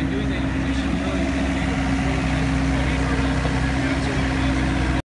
by doing it.